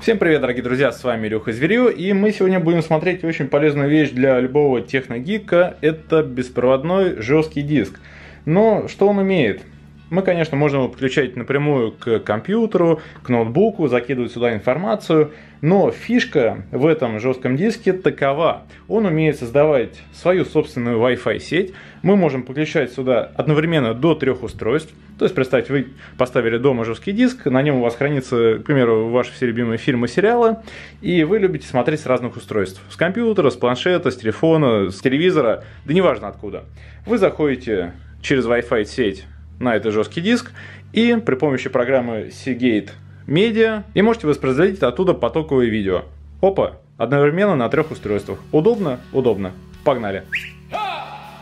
Всем привет, дорогие друзья, с вами Илюха Зверю, и мы сегодня будем смотреть очень полезную вещь для любого техногика, это беспроводной жесткий диск. Но что он умеет? Мы, конечно, можем его подключать напрямую к компьютеру, к ноутбуку, закидывать сюда информацию, но фишка в этом жестком диске такова. Он умеет создавать свою собственную Wi-Fi сеть. Мы можем подключать сюда одновременно до трех устройств. То есть, представьте, вы поставили дома жесткий диск, на нем у вас хранится, к примеру, ваши все любимые фильмы, сериалы, и вы любите смотреть с разных устройств. С компьютера, с планшета, с телефона, с телевизора, да неважно откуда. Вы заходите через Wi-Fi сеть на этот жесткий диск и при помощи программы Seagate Media и можете воспроизводить оттуда потоковые видео. Опа, одновременно на трех устройствах. Удобно? Удобно. Погнали.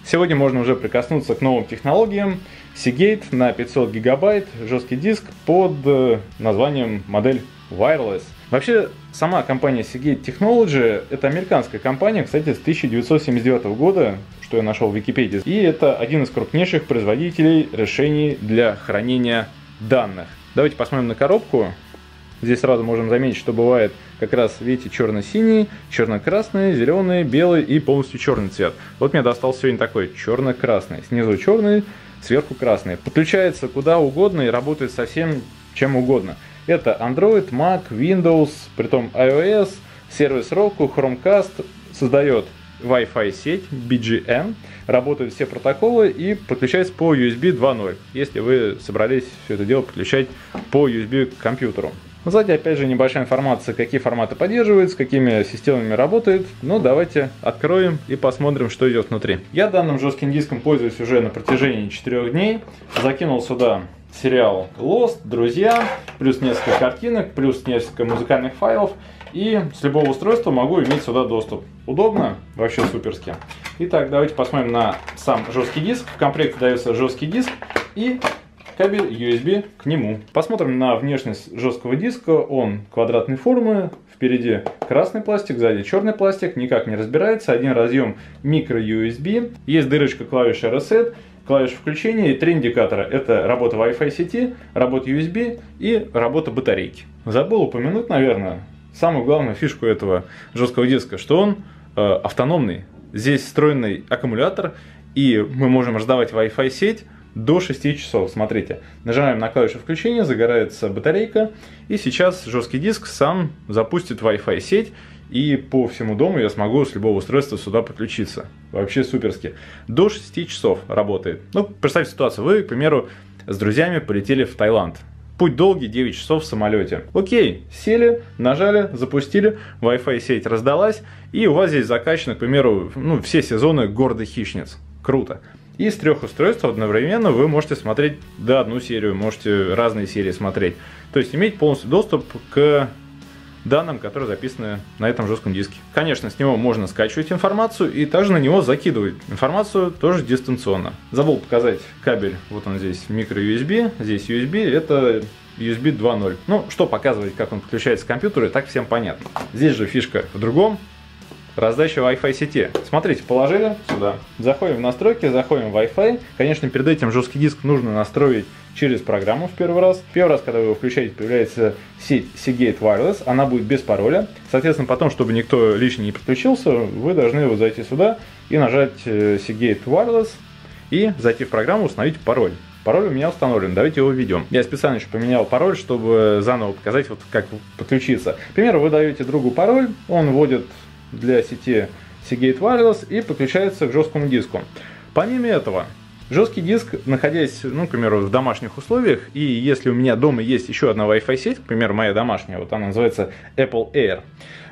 Сегодня можно уже прикоснуться к новым технологиям. Seagate на 500 гигабайт, жесткий диск под э, названием модель Wireless. Вообще, сама компания Seagate Technology – это американская компания, кстати, с 1979 года, что я нашел в Википедии. И это один из крупнейших производителей решений для хранения данных. Давайте посмотрим на коробку. Здесь сразу можем заметить, что бывает как раз, видите, черно-синий, черно-красный, зеленый, белый и полностью черный цвет. Вот мне достался сегодня такой черно-красный. Снизу черный, сверху красный. Подключается куда угодно и работает совсем чем угодно. Это Android, Mac, Windows, притом iOS, сервис Roku, Chromecast создает Wi-Fi сеть BGN, работают все протоколы и подключается по USB 2.0, если вы собрались все это дело подключать по USB к компьютеру. Сзади опять же небольшая информация, какие форматы поддерживают, с какими системами работает. Ну давайте откроем и посмотрим, что идет внутри. Я данным жестким диском пользуюсь уже на протяжении 4 дней. Закинул сюда сериал Lost, Друзья, плюс несколько картинок, плюс несколько музыкальных файлов. И с любого устройства могу иметь сюда доступ. Удобно? Вообще суперски. Итак, давайте посмотрим на сам жесткий диск. В комплекте дается жесткий диск и кабель USB к нему. Посмотрим на внешность жесткого диска. Он квадратной формы, впереди красный пластик, сзади черный пластик, никак не разбирается. Один разъем микро USB, есть дырочка клавиши Reset, клавиша включения и три индикатора. Это работа Wi-Fi сети, работа USB и работа батарейки. Забыл упомянуть, наверное, самую главную фишку этого жесткого диска, что он э, автономный. Здесь встроенный аккумулятор, и мы можем раздавать Wi-Fi сеть до 6 часов. Смотрите, нажимаем на клавишу включения, загорается батарейка, и сейчас жесткий диск сам запустит Wi-Fi сеть, и по всему дому я смогу с любого устройства сюда подключиться. Вообще суперски. До 6 часов работает. Ну, представьте ситуацию, вы, к примеру, с друзьями полетели в Таиланд. Путь долгий, 9 часов в самолете. Окей, сели, нажали, запустили, Wi-Fi сеть раздалась, и у вас здесь закачано, к примеру, ну, все сезоны «Гордый хищниц». Круто. И с трех устройств одновременно вы можете смотреть, да, одну серию, можете разные серии смотреть. То есть иметь полностью доступ к данным, которые записаны на этом жестком диске. Конечно, с него можно скачивать информацию и также на него закидывать информацию тоже дистанционно. Забыл показать кабель, вот он здесь микро USB, здесь USB, это USB 2.0. Ну, что показывать, как он подключается к компьютеру, и так всем понятно. Здесь же фишка в другом раздача Wi-Fi сети. Смотрите, положили сюда, заходим в настройки, заходим в Wi-Fi. Конечно, перед этим жесткий диск нужно настроить через программу в первый раз. Первый раз, когда вы его включаете, появляется сеть Seagate Wireless, она будет без пароля. Соответственно, потом, чтобы никто лишний не подключился, вы должны вот зайти сюда и нажать э, Seagate Wireless и зайти в программу, установить пароль. Пароль у меня установлен, давайте его введем. Я специально еще поменял пароль, чтобы заново показать, вот как подключиться. К примеру, вы даете другу пароль, он вводит для сети Seagate Wireless и подключается к жесткому диску. Помимо этого, жесткий диск, находясь, ну, к примеру, в домашних условиях, и если у меня дома есть еще одна Wi-Fi сеть, к примеру, моя домашняя, вот она называется Apple Air,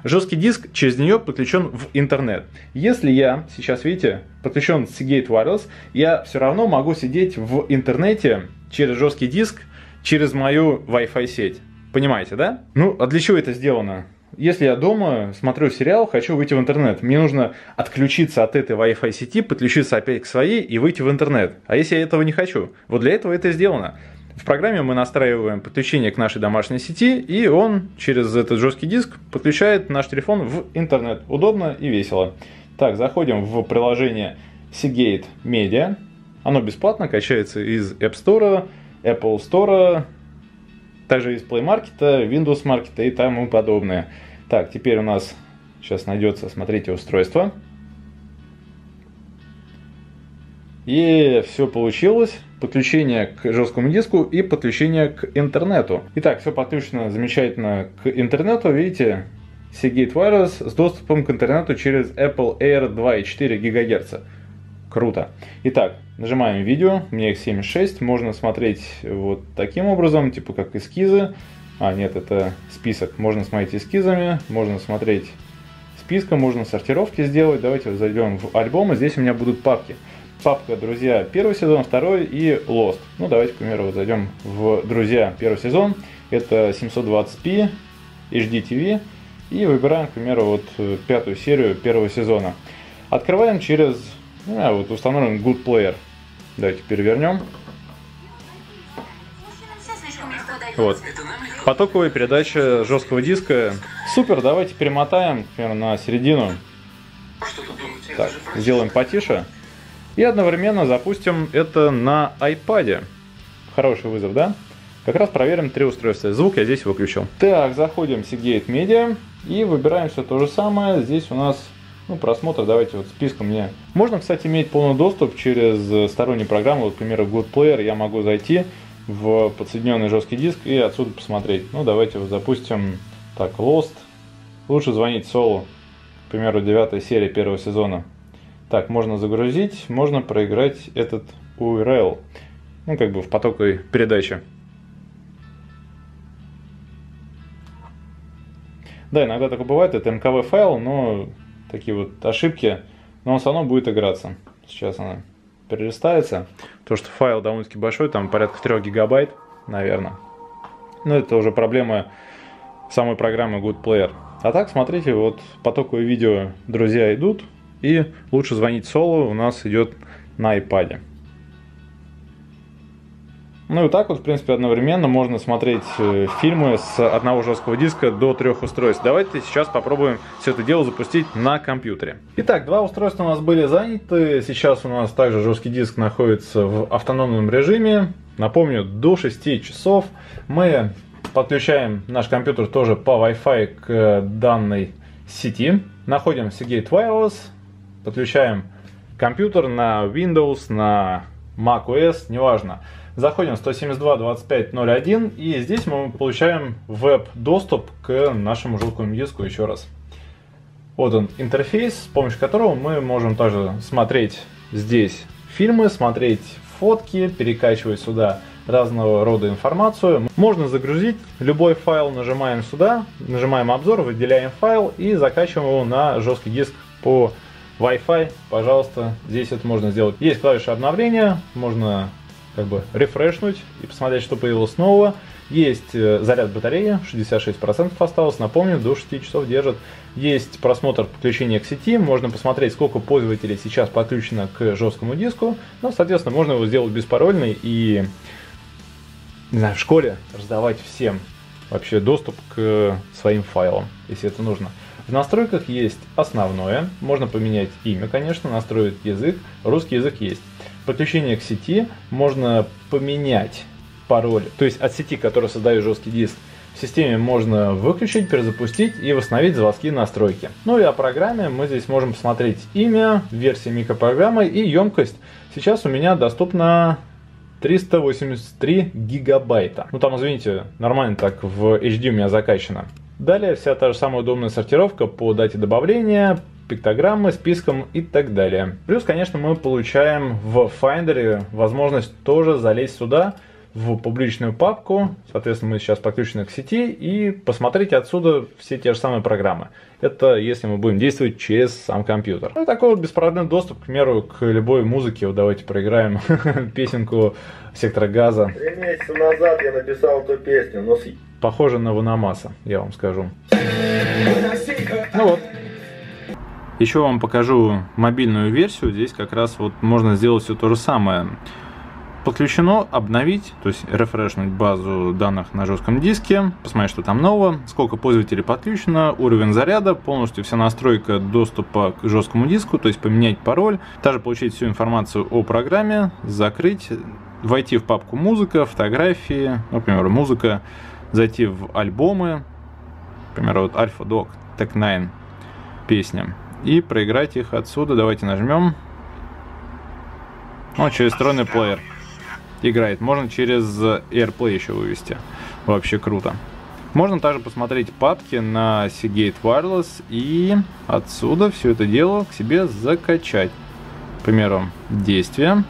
жесткий диск через нее подключен в интернет. Если я, сейчас видите, подключен Seagate Wireless, я все равно могу сидеть в интернете через жесткий диск, через мою Wi-Fi сеть. Понимаете, да? Ну, а для чего это сделано? Если я дома смотрю сериал, хочу выйти в интернет, мне нужно отключиться от этой Wi-Fi сети, подключиться опять к своей и выйти в интернет. А если я этого не хочу? Вот для этого это сделано. В программе мы настраиваем подключение к нашей домашней сети, и он через этот жесткий диск подключает наш телефон в интернет. Удобно и весело. Так, заходим в приложение Seagate Media. Оно бесплатно, качается из App Store, Apple Store, Также из Play Market, Windows Market и тому подобное. Так, теперь у нас сейчас найдется, смотрите, устройство. И все получилось. Подключение к жесткому диску и подключение к интернету. Итак, все подключено замечательно к интернету. Видите, Seagate Wireless с доступом к интернету через Apple Air 2,4 ГГц. Круто. Итак, нажимаем видео, меня их 76, можно смотреть вот таким образом, типа как эскизы. А, нет, это список. Можно смотреть эскизами, можно смотреть списком, можно сортировки сделать. Давайте зайдем в альбомы, здесь у меня будут папки. Папка «Друзья» первый сезон, второй и Lost. Ну, давайте, к примеру, зайдем в «Друзья» первый сезон. Это 720p, HDTV. И выбираем, к примеру, вот пятую серию первого сезона. Открываем через а, вот установлен Good Player. Давайте перевернем. Вот. Потоковая передача жесткого диска. Супер, давайте перемотаем, например, на середину. Так, сделаем потише. И одновременно запустим это на iPad. Хороший вызов, да? Как раз проверим три устройства. Звук я здесь выключил. Так, заходим в Seagate Media и выбираем все то же самое. Здесь у нас ну, просмотр, давайте вот списком мне. Можно, кстати, иметь полный доступ через сторонние программы, вот, к примеру, Good Player, я могу зайти в подсоединенный жесткий диск и отсюда посмотреть. Ну, давайте вот запустим, так, Lost. Лучше звонить Солу, к примеру, девятая серия первого сезона. Так, можно загрузить, можно проиграть этот URL, ну, как бы в потоковой передаче. Да, иногда такое бывает, это МКВ файл, но такие вот ошибки, но он все равно будет играться. Сейчас она перелистается, то что файл довольно-таки большой, там порядка 3 гигабайт, наверное. Но это уже проблема самой программы Good Player. А так, смотрите, вот потоковые видео друзья идут, и лучше звонить соло у нас идет на iPad. Ну и так вот, в принципе, одновременно можно смотреть э, фильмы с одного жесткого диска до трех устройств. Давайте сейчас попробуем все это дело запустить на компьютере. Итак, два устройства у нас были заняты. Сейчас у нас также жесткий диск находится в автономном режиме. Напомню, до 6 часов мы подключаем наш компьютер тоже по Wi-Fi к данной сети. Находим Seagate Wireless, подключаем компьютер на Windows, на macOS, неважно. Заходим в 172.25.01 и здесь мы получаем веб-доступ к нашему жесткому диску еще раз. Вот он интерфейс, с помощью которого мы можем также смотреть здесь фильмы, смотреть фотки, перекачивать сюда разного рода информацию. Можно загрузить любой файл, нажимаем сюда, нажимаем обзор, выделяем файл и закачиваем его на жесткий диск по Wi-Fi. Пожалуйста, здесь это можно сделать. Есть клавиша обновления, можно как бы рефрешнуть и посмотреть, что появилось нового. Есть э, заряд батареи, 66% осталось, напомню, до 6 часов держит. Есть просмотр подключения к сети, можно посмотреть, сколько пользователей сейчас подключено к жесткому диску. Ну, соответственно, можно его сделать беспарольный и не знаю, в школе раздавать всем вообще доступ к своим файлам, если это нужно. В настройках есть основное, можно поменять имя, конечно, настроить язык, русский язык есть подключение к сети можно поменять пароль, то есть от сети, которая создает жесткий диск, в системе можно выключить, перезапустить и восстановить заводские настройки. Ну и о программе мы здесь можем посмотреть имя, версия микропрограммы и емкость. Сейчас у меня доступна 383 гигабайта. Ну там, извините, нормально так в HD у меня закачано. Далее вся та же самая удобная сортировка по дате добавления, пиктограммы, списком и так далее. Плюс, конечно, мы получаем в Finder возможность тоже залезть сюда, в публичную папку, соответственно, мы сейчас подключены к сети, и посмотреть отсюда все те же самые программы. Это если мы будем действовать через сам компьютер. Ну и такой вот беспроводной доступ, к примеру, к любой музыке. Вот давайте проиграем песенку Сектора Газа. Три месяца назад я написал эту песню, но... Похоже на Ванамаса, я вам скажу. Ну вот, еще вам покажу мобильную версию. Здесь как раз вот можно сделать все то же самое. Подключено, обновить, то есть рефрешнуть базу данных на жестком диске, посмотреть, что там нового, сколько пользователей подключено, уровень заряда, полностью вся настройка доступа к жесткому диску, то есть поменять пароль, также получить всю информацию о программе, закрыть, войти в папку музыка, фотографии, например, музыка, зайти в альбомы, например, вот Alpha Dog Tech 9 песня, и проиграть их отсюда. Давайте нажмем. Ну, через встроенный плеер играет. Можно через AirPlay еще вывести. Вообще круто. Можно также посмотреть папки на Seagate Wireless и отсюда все это дело к себе закачать. К примеру, действие.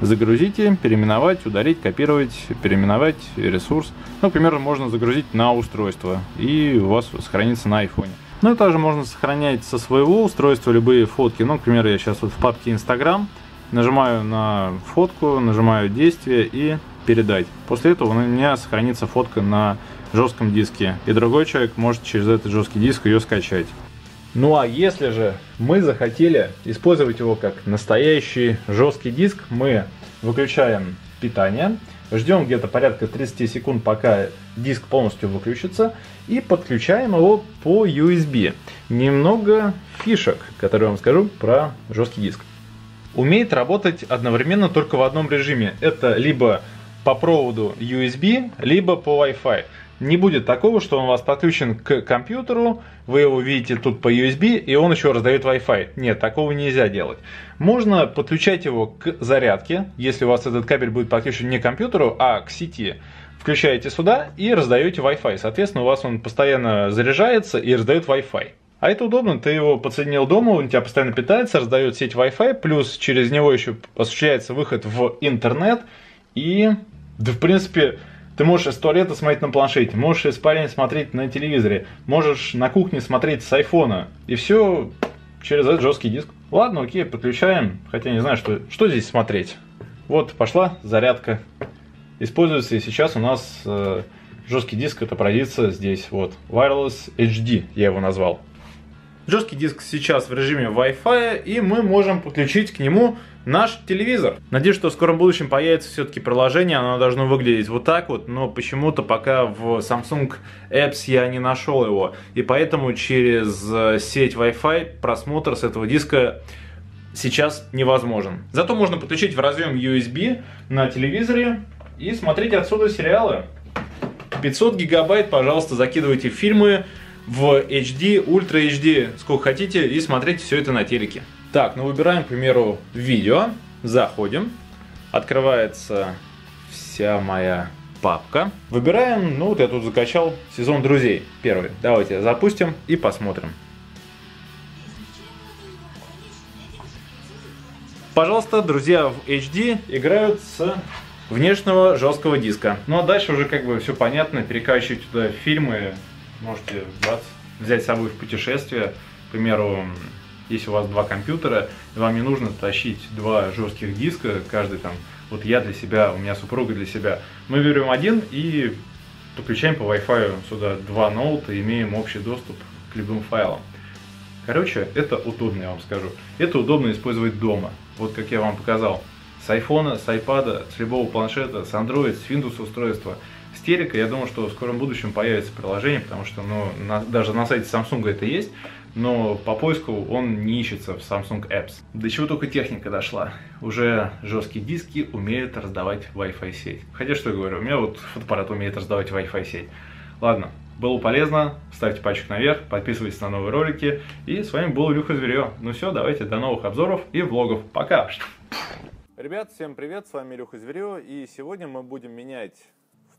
Загрузите, переименовать, удалить, копировать, переименовать ресурс. Ну, к примеру, можно загрузить на устройство и у вас сохранится на iPhone. Ну и также можно сохранять со своего устройства любые фотки. Ну, к примеру, я сейчас вот в папке Instagram нажимаю на фотку, нажимаю действие и передать. После этого у меня сохранится фотка на жестком диске, и другой человек может через этот жесткий диск ее скачать. Ну а если же мы захотели использовать его как настоящий жесткий диск, мы выключаем питание, ждем где-то порядка 30 секунд, пока диск полностью выключится, и подключаем его по USB. Немного фишек, которые я вам скажу про жесткий диск. Умеет работать одновременно только в одном режиме. Это либо по проводу USB, либо по Wi-Fi. Не будет такого, что он у вас подключен к компьютеру, вы его видите тут по USB, и он еще раздает Wi-Fi. Нет, такого нельзя делать. Можно подключать его к зарядке, если у вас этот кабель будет подключен не к компьютеру, а к сети. Включаете сюда и раздаете Wi-Fi. Соответственно, у вас он постоянно заряжается и раздает Wi-Fi. А это удобно, ты его подсоединил дома, он у тебя постоянно питается, раздает сеть Wi-Fi, плюс через него еще осуществляется выход в интернет, и, да, в принципе, ты можешь из туалета смотреть на планшете, можешь из спальни смотреть на телевизоре, можешь на кухне смотреть с айфона. И все через этот жесткий диск. Ладно, окей, подключаем. Хотя не знаю, что, что здесь смотреть. Вот, пошла зарядка. Используется и сейчас у нас э, жесткий диск, это продится здесь. Вот, Wireless HD я его назвал. Жесткий диск сейчас в режиме Wi-Fi, и мы можем подключить к нему наш телевизор. Надеюсь, что в скором будущем появится все-таки приложение, оно должно выглядеть вот так вот, но почему-то пока в Samsung Apps я не нашел его. И поэтому через э, сеть Wi-Fi просмотр с этого диска сейчас невозможен. Зато можно подключить в разъем USB на телевизоре и смотреть отсюда сериалы. 500 гигабайт, пожалуйста, закидывайте фильмы, в HD, Ultra HD, сколько хотите, и смотрите все это на телеке. Так, ну выбираем, к примеру, видео, заходим, открывается вся моя папка. Выбираем, ну вот я тут закачал сезон друзей, первый. Давайте запустим и посмотрим. Пожалуйста, друзья в HD играют с внешнего жесткого диска. Ну а дальше уже как бы все понятно, перекачивать туда фильмы, можете взять с собой в путешествие. К примеру, если у вас два компьютера, и вам не нужно тащить два жестких диска, каждый там, вот я для себя, у меня супруга для себя. Мы берем один и подключаем по Wi-Fi сюда два ноута, имеем общий доступ к любым файлам. Короче, это удобно, я вам скажу. Это удобно использовать дома. Вот как я вам показал. С айфона, с айпада, с любого планшета, с Android, с Windows устройства – Стерика, я думаю, что в скором будущем появится приложение, потому что ну, на, даже на сайте Samsung это есть, но по поиску он не ищется в Samsung Apps. До чего только техника дошла. Уже жесткие диски умеют раздавать Wi-Fi сеть. Хотя что я говорю, у меня вот фотоаппарат умеет раздавать Wi-Fi сеть. Ладно, было полезно, ставьте пальчик наверх, подписывайтесь на новые ролики. И с вами был Илюха Зверье. Ну все, давайте до новых обзоров и влогов. Пока! Ребят, всем привет, с вами Илюха Зверье. И сегодня мы будем менять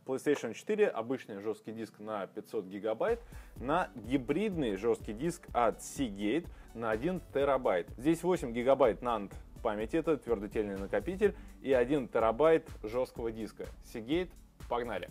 PlayStation 4 обычный жесткий диск на 500 гигабайт на гибридный жесткий диск от Seagate на 1 терабайт. Здесь 8 гигабайт NAND памяти, это твердотельный накопитель, и 1 терабайт жесткого диска. Seagate, погнали!